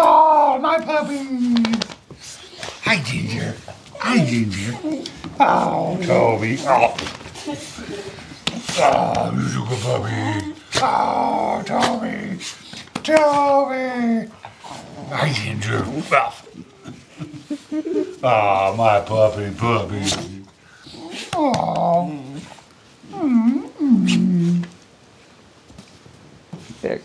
Oh, my puppies! Hi, Ginger. Hi, Ginger. Oh, Toby. Oh, oh musical puppy. Oh, Toby. Toby. Hi, Ginger. Oh. Ah, oh, my puppy, puppy. Oh. Mm. Mm. There.